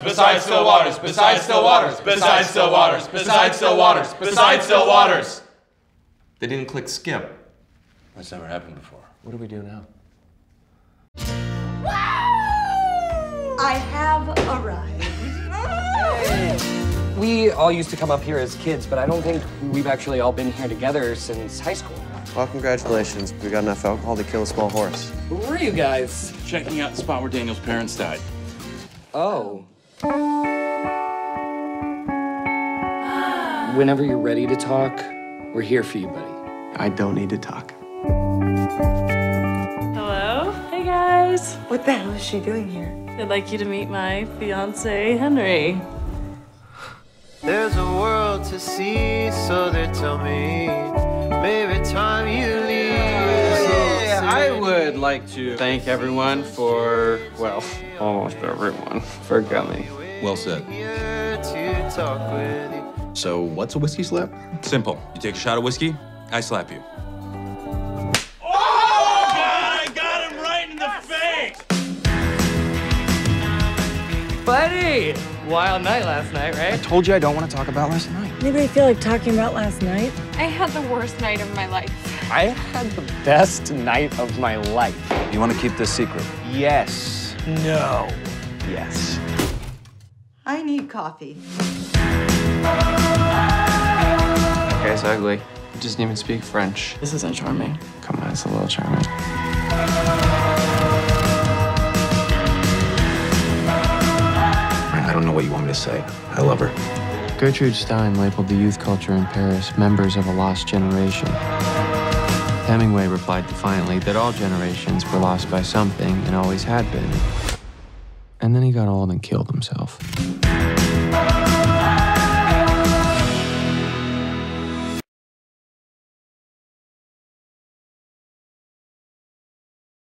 Beside still waters, beside still waters, beside still waters, beside still waters, beside still waters. They didn't click skip. That's never happened before. What do we do now? I have arrived. We all used to come up here as kids, but I don't think we've actually all been here together since high school. Well, congratulations. We got enough alcohol to kill a small horse. Where were you guys? Checking out the spot where Daniel's parents died. Oh. Whenever you're ready to talk, we're here for you, buddy. I don't need to talk. Hello? Hey guys. What the hell is she doing here? I'd like you to meet my fiance, Henry. There's a world to see, so they tell me. Would like to thank everyone for, well, almost everyone for coming. Well said. To talk with you. So, what's a whiskey slap? Simple. You take a shot of whiskey, I slap you. Oh god, I got him right in the face. Buddy! Wild night last night, right? I told you I don't want to talk about last night. Anybody feel like talking about last night? I had the worst night of my life. I had the best night of my life. You want to keep this secret? Yes. No. Yes. I need coffee. That guy's ugly. He doesn't even speak French. This isn't charming. Come on, it's a little charming. I don't know what you want me to say. I love her. Gertrude Stein labeled the youth culture in Paris members of a lost generation. Hemingway replied defiantly that all generations were lost by something and always had been. And then he got old and killed himself.